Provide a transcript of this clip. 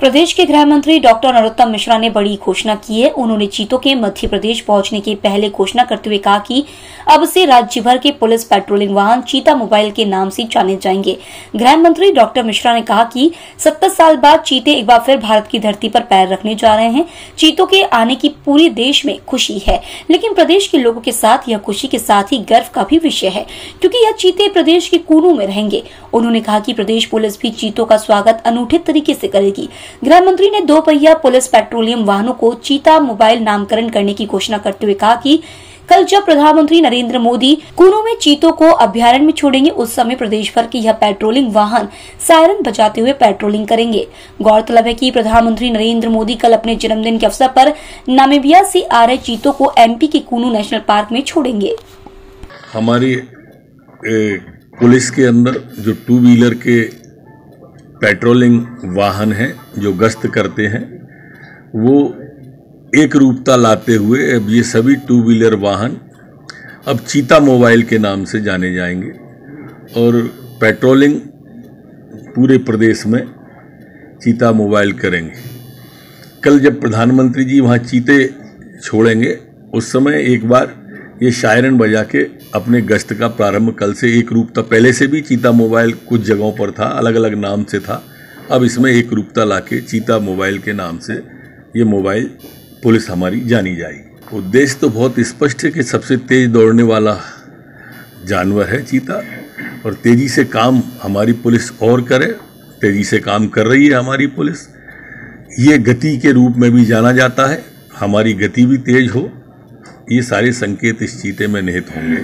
प्रदेश के गृह मंत्री डॉक्टर नरोत्तम मिश्रा ने बड़ी घोषणा की है। उन्होंने चीतों के मध्य प्रदेश पहुँचने के पहले घोषणा करते हुए कहा कि अब से राज्य भर के पुलिस पेट्रोलिंग वाहन चीता मोबाइल के नाम से जाने जाएँगे। गृह मंत्री डॉक्टर मिश्रा ने कहा कि 70 साल बाद चीते एक बार फिर भारत की धरती पर पैर रखने जा रहे हैं। चीतों के आने की पूरे देश में खुशी है, लेकिन प्रदेश के लोगों के साथ यह खुशी के साथ ही गर्व का भी विषय है, क्योंकि यह चीते प्रदेश के कोनों में रहेंगे। उन्होंने कहा कि प्रदेश पुलिस भी चीतों का स्वागत अनूठे तरीके से करेगी। गृह मंत्री ने दो पहिया पुलिस पेट्रोलियम वाहनों को चीता मोबाइल नामकरण करने की घोषणा करते हुए कहा कि कल जब प्रधानमंत्री नरेंद्र मोदी कुनू में चीतों को अभ्यारण्य में छोड़ेंगे, उस समय प्रदेश भर के यह पेट्रोलिंग वाहन सायरन बजाते हुए पेट्रोलिंग करेंगे। गौरतलब है कि प्रधानमंत्री नरेंद्र मोदी कल अपने जन्मदिन के अवसर पर नामीबिया से आ रहे चीतों को एमपी के कुनू नेशनल पार्क में छोड़ेंगे। हमारी पुलिस के अंदर जो टू व्हीलर के पेट्रोलिंग वाहन हैं जो गश्त करते हैं, वो एक रूपता लाते हुए अब ये सभी टू व्हीलर वाहन अब चीता मोबाइल के नाम से जाने जाएँगे और पेट्रोलिंग पूरे प्रदेश में चीता मोबाइल करेंगे। कल जब प्रधानमंत्री जी वहाँ चीते छोड़ेंगे, उस समय एक बार ये शायरन बजा के अपने गश्त का प्रारंभ कल से एक रूपता पहले से भी चीता मोबाइल कुछ जगहों पर था अलग अलग नाम से था। अब इसमें एक रूपता ला के चीता मोबाइल के नाम से ये मोबाइल पुलिस हमारी जानी जाएगी। उद्देश्य तो बहुत स्पष्ट है कि सबसे तेज दौड़ने वाला जानवर है चीता, और तेज़ी से काम हमारी पुलिस और करे, तेज़ी से काम कर रही है हमारी पुलिस। ये गति के रूप में भी जाना जाता है, हमारी गति भी तेज हो ये सारे संकेत इस चीते में निहित होंगे।